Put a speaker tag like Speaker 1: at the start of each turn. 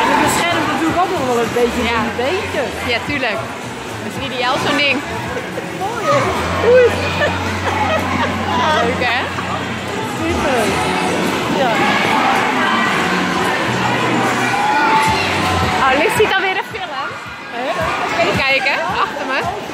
Speaker 1: en de bescherming natuurlijk ook nog wel een beetje ja. beetje.
Speaker 2: Ja, tuurlijk. Dat is ideaal zo'n ding.
Speaker 1: Mooi hè? Oei.
Speaker 2: Leuk hè?
Speaker 1: Super. Ja.
Speaker 2: Oh, ziet alweer een film. Even kijken, achter me.